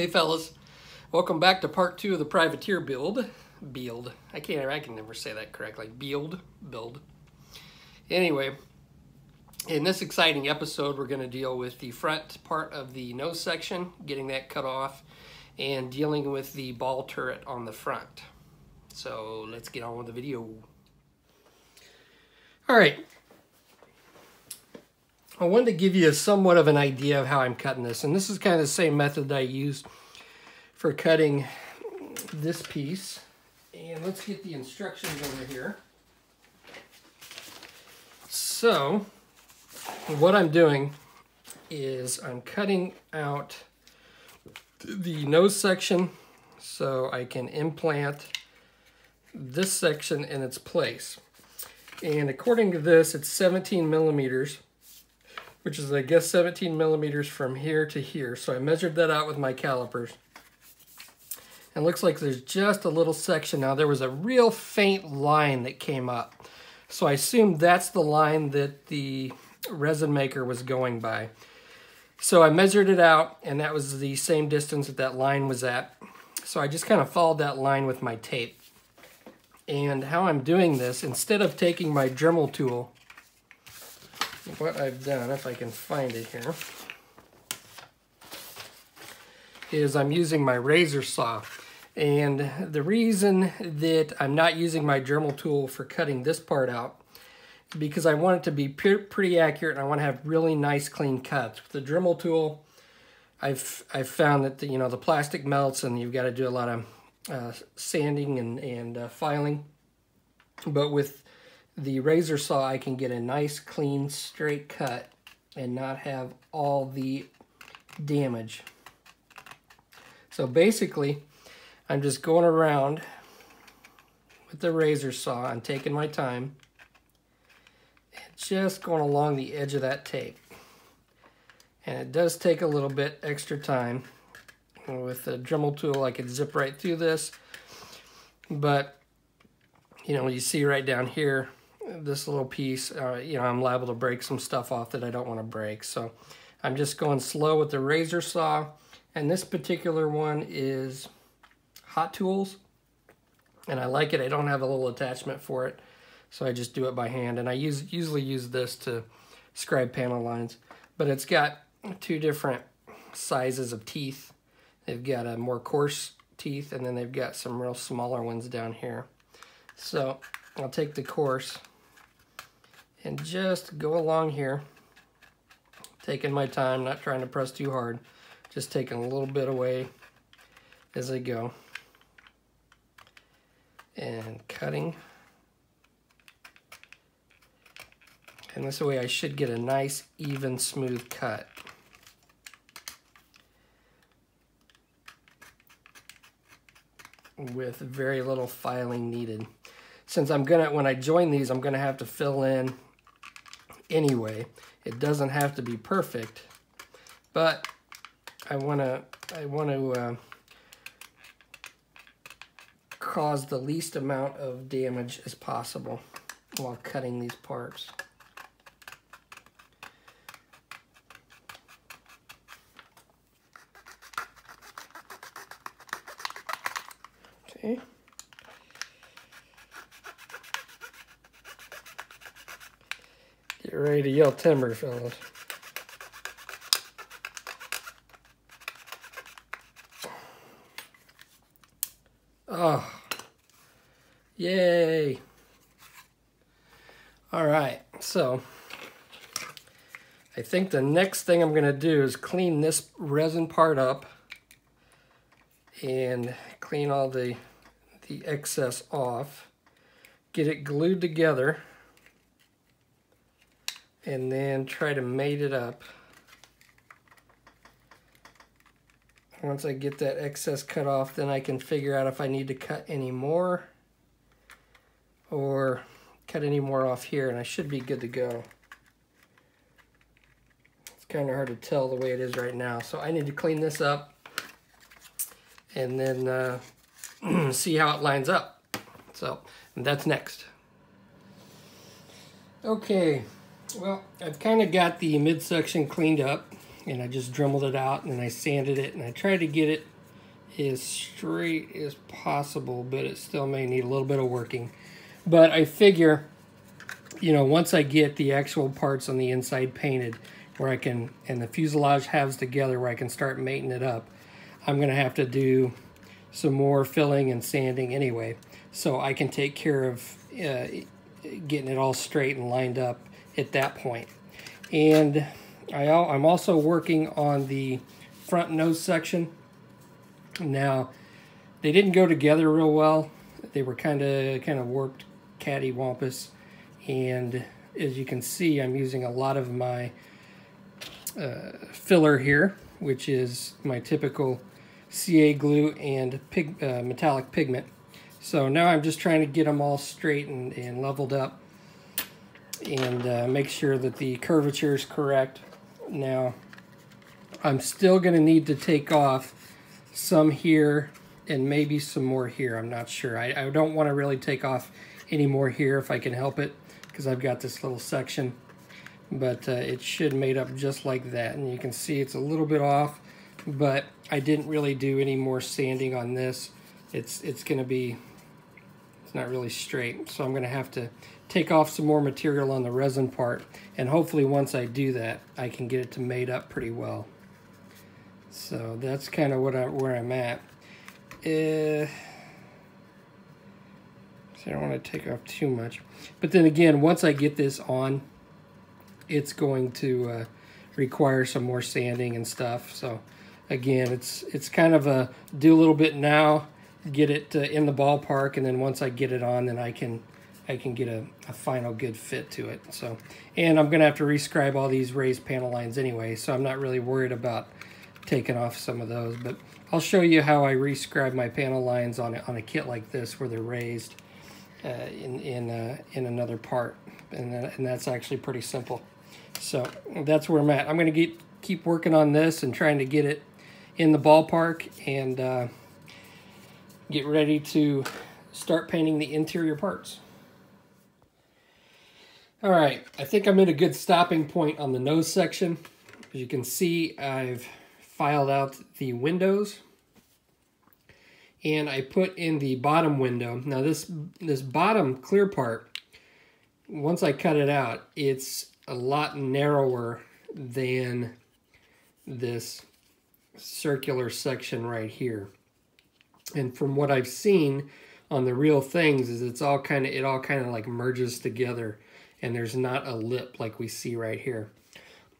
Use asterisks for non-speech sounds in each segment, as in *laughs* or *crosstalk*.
Hey fellas, welcome back to part two of the privateer build. Build. I can't. I can never say that correctly. Build. Build. Anyway, in this exciting episode, we're going to deal with the front part of the nose section, getting that cut off, and dealing with the ball turret on the front. So let's get on with the video. All right. I wanted to give you a somewhat of an idea of how I'm cutting this, and this is kind of the same method I use for cutting this piece. And let's get the instructions over here. So, what I'm doing is I'm cutting out the nose section so I can implant this section in its place. And according to this, it's 17 millimeters, which is, I guess, 17 millimeters from here to here. So I measured that out with my calipers. And looks like there's just a little section. Now, there was a real faint line that came up. So I assume that's the line that the resin maker was going by. So I measured it out, and that was the same distance that that line was at. So I just kind of followed that line with my tape. And how I'm doing this, instead of taking my Dremel tool, what I've done, if I can find it here, is I'm using my razor saw. And the reason that I'm not using my Dremel tool for cutting this part out because I want it to be pretty accurate and I want to have really nice clean cuts. With the Dremel tool, I've, I've found that the, you know the plastic melts and you've got to do a lot of uh, sanding and, and uh, filing. But with the razor saw, I can get a nice, clean, straight cut and not have all the damage. So basically, I'm just going around with the razor saw. I'm taking my time and just going along the edge of that tape. And it does take a little bit extra time. With the Dremel tool, I could zip right through this. But, you know, you see right down here, this little piece, uh, you know, I'm liable to break some stuff off that I don't want to break. So I'm just going slow with the razor saw. And this particular one is Hot Tools. And I like it. I don't have a little attachment for it. So I just do it by hand. And I use usually use this to scribe panel lines. But it's got two different sizes of teeth They've got a more coarse teeth and then they've got some real smaller ones down here. So I'll take the coarse and just go along here, taking my time, not trying to press too hard, just taking a little bit away as I go and cutting. And this way I should get a nice, even, smooth cut. with very little filing needed. Since I'm gonna, when I join these, I'm gonna have to fill in anyway. It doesn't have to be perfect, but I wanna, I wanna uh, cause the least amount of damage as possible while cutting these parts. Okay. Get ready to yell timber, fellas. Oh, yay. All right, so I think the next thing I'm gonna do is clean this resin part up and clean all the the excess off, get it glued together, and then try to mate it up. Once I get that excess cut off, then I can figure out if I need to cut any more or cut any more off here, and I should be good to go. It's kind of hard to tell the way it is right now, so I need to clean this up and then uh, *clears throat* see how it lines up. So that's next. Okay, well, I've kind of got the midsection cleaned up and I just dremeled it out and I sanded it and I tried to get it as straight as possible, but it still may need a little bit of working. But I figure, you know, once I get the actual parts on the inside painted, where I can, and the fuselage halves together where I can start mating it up, I'm going to have to do some more filling and sanding anyway. So I can take care of uh, getting it all straight and lined up at that point. And I, I'm also working on the front nose section. Now, they didn't go together real well. They were kind of kind of warped cattywampus. And as you can see, I'm using a lot of my uh, filler here, which is my typical CA glue and pig, uh, metallic pigment. So now I'm just trying to get them all straight and, and leveled up and uh, make sure that the curvature is correct. Now, I'm still going to need to take off some here and maybe some more here. I'm not sure. I, I don't want to really take off any more here if I can help it because I've got this little section. But uh, it should made up just like that. And you can see it's a little bit off, but I didn't really do any more sanding on this. It's, it's going to be, it's not really straight. So I'm to have to take off some more material on the resin part. And hopefully once I do that, I can get it to made up pretty well. So that's kind of what I, where I'm at. Uh, so I don't want to take off too much. But then again, once I get this on, it's going to uh, require some more sanding and stuff. So again, it's it's kind of a do a little bit now, get it uh, in the ballpark, and then once I get it on, then I can I can get a, a final good fit to it. So, and I'm to have to rescribe all these raised panel lines anyway, so I'm not really worried about taking off some of those. But I'll show you how I rescribe my panel lines on a, on a kit like this where they're raised uh, in in uh, in another part, and that, and that's actually pretty simple. So that's where I'm at. I'm to get keep working on this and trying to get it in the ballpark and uh, get ready to start painting the interior parts. All right, I think I'm at a good stopping point on the nose section. As you can see, I've filed out the windows and I put in the bottom window. Now this, this bottom clear part, once I cut it out, it's a lot narrower than this circular section right here. And from what I've seen on the real things is it's all kind of, it all kind of like merges together and there's not a lip like we see right here.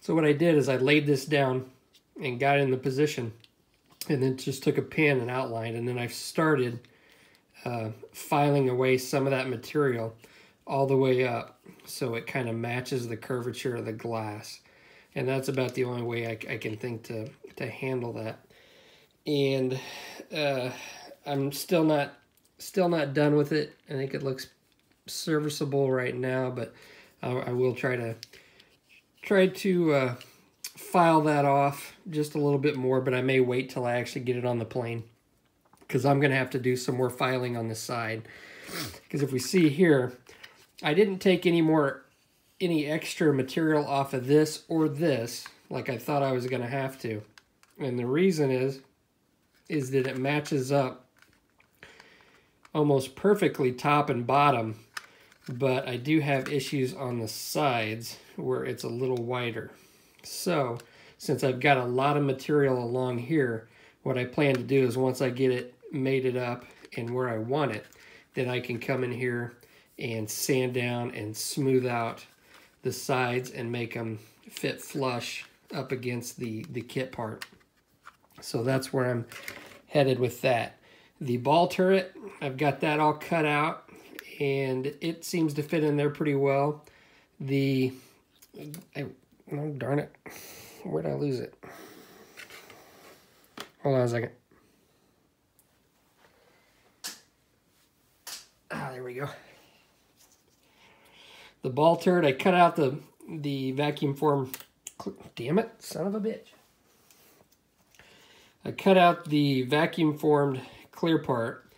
So what I did is I laid this down and got in the position and then just took a pen and outlined and then I started uh, filing away some of that material all the way up so it kind of matches the curvature of the glass and that's about the only way I, I can think to to handle that and uh, I'm still not still not done with it I think it looks serviceable right now, but I, I will try to try to uh, file that off just a little bit more, but I may wait till I actually get it on the plane because I'm going to have to do some more filing on the side. Because if we see here, I didn't take any more, any extra material off of this or this like I thought I was going to have to. And the reason is, is that it matches up almost perfectly top and bottom but I do have issues on the sides where it's a little wider. So since I've got a lot of material along here, what I plan to do is once I get it mated up and where I want it, then I can come in here and sand down and smooth out the sides and make them fit flush up against the, the kit part. So that's where I'm headed with that. The ball turret, I've got that all cut out and it seems to fit in there pretty well. The, I, oh darn it, where'd I lose it? Hold on a second. Ah, there we go. The ball turret, I cut out the, the vacuum form, damn it, son of a bitch. I cut out the vacuum formed clear part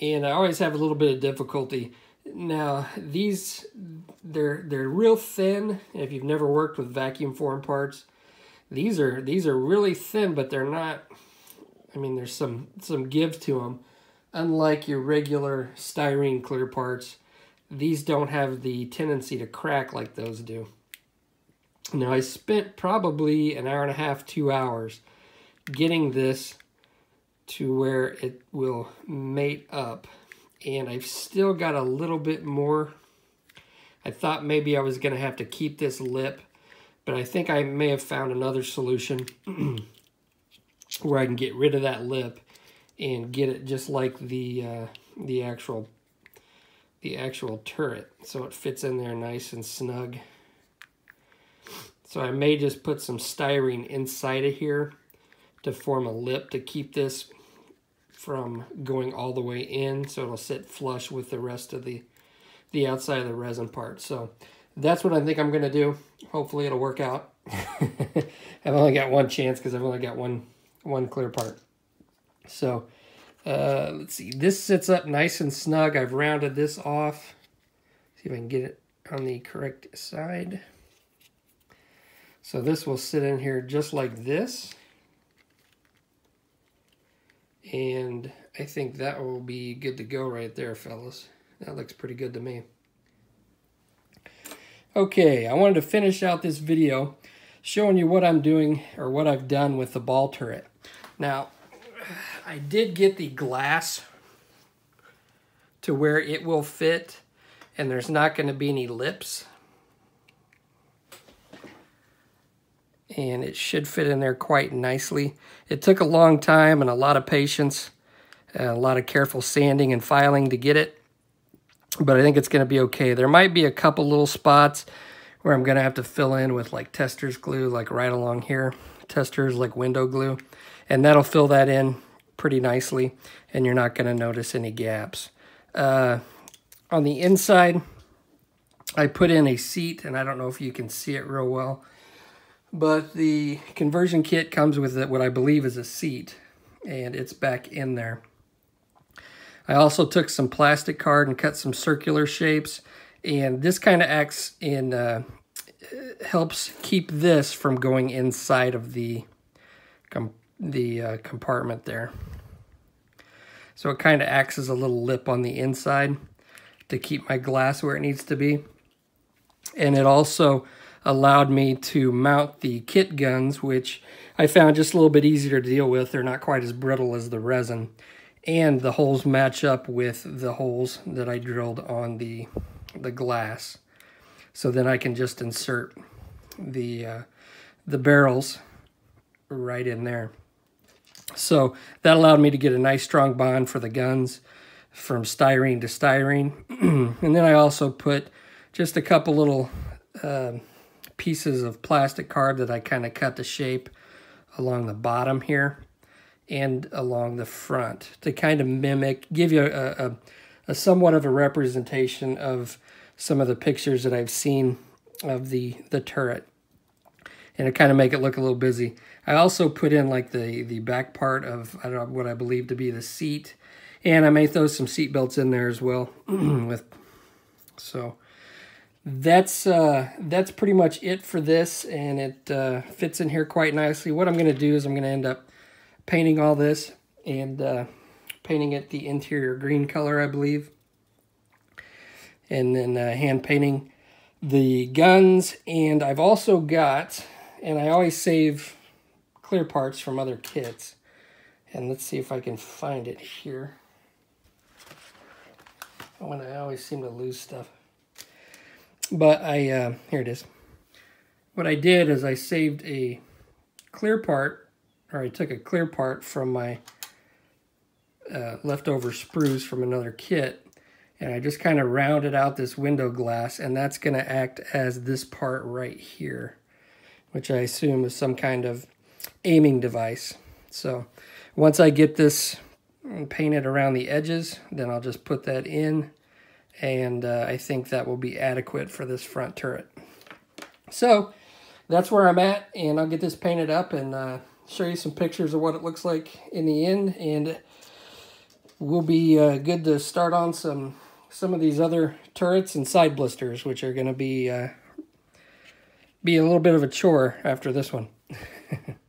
and I always have a little bit of difficulty. Now, these, they're, they're real thin. If you've never worked with vacuum form parts, These are these are really thin, but they're not. I mean, there's some some give to them. Unlike your regular styrene clear parts, these don't have the tendency to crack like those do. Now, I spent probably an hour and a half, two hours getting this to where it will mate up. And I've still got a little bit more. I thought maybe I was going to have to keep this lip, but I think I may have found another solution *clears throat* where I can get rid of that lip and get it just like the uh, the actual the actual turret so it fits in there nice and snug. So I may just put some styrene inside of here to form a lip to keep this from going all the way in so it'll sit flush with the rest of the the outside of the resin part. So that's what I think I'm going to do. Hopefully it'll work out. *laughs* I've only got one chance because I've only got one one clear part. So uh, let's see. This sits up nice and snug. I've rounded this off. See if I can get it on the correct side. So this will sit in here just like this. And I think that will be good to go right there, fellas. That looks pretty good to me. Okay, I wanted to finish out this video showing you what I'm doing or what I've done with the ball turret. Now, I did get the glass to where it will fit and there's not going to be any lips and it should fit in there quite nicely. It took a long time and a lot of patience, a lot of careful sanding and filing to get it, but I think it's going to be okay. There might be a couple little spots where I'm going to have to fill in with like Testors glue, like right along here, Testors like window glue, and that'll fill that in pretty nicely, and you're not going to notice any gaps. Uh, on the inside, I put in a seat, and I don't know if you can see it real well, but the conversion kit comes with what I believe is a seat, and it's back in there. I also took some plastic card and cut some circular shapes, and this kind of acts in, uh, helps keep this from going inside of the, com the uh, compartment there. So it kind of acts as a little lip on the inside to keep my glass where it needs to be. And it also allowed me to mount the kit guns, which I found just a little bit easier to deal with. They're not quite as brittle as the resin. And the holes match up with the holes that I drilled on the, the glass. So then I can just insert the, uh, the barrels right in there. So that allowed me to get a nice strong bond for the guns from styrene to styrene. *clears throat* and then I also put just a couple little uh, pieces of plastic card that I kind of cut the shape along the bottom here and along the front to kind of mimic, give you a, a, a somewhat of a representation of some of the pictures that I've seen of the, the turret and to kind of make it look a little busy. I also put in like the, the back part of I don't know, what I believe to be the seat. And I may throw some seat belts in there as well. *clears throat* with So that's uh, that's pretty much it for this, and it uh, fits in here quite nicely. What I'm going to do is I'm going to end up painting all this and uh, painting it the interior green color, I believe. And then uh, hand painting the guns. And I've also got, and I always save clear parts from other kits. And let's see if I can find it here. When I always seem to lose stuff. But I, uh, here it is. What I did is I saved a clear part, or I took a clear part from my uh, leftover sprues from another kit, and I just kind of rounded out this window glass, and that's going to act as this part right here, which I assume is some kind of aiming device. So once I get this painted around the edges, then I'll just put that in and uh, I think that will be adequate for this front turret. So that's where I'm at, and I'll get this painted up and uh, show you some pictures of what it looks like in the end, and we'll be uh, good to start on some some of these other turrets and side blisters, which are going to be uh, be a little bit of a chore after this one. *laughs*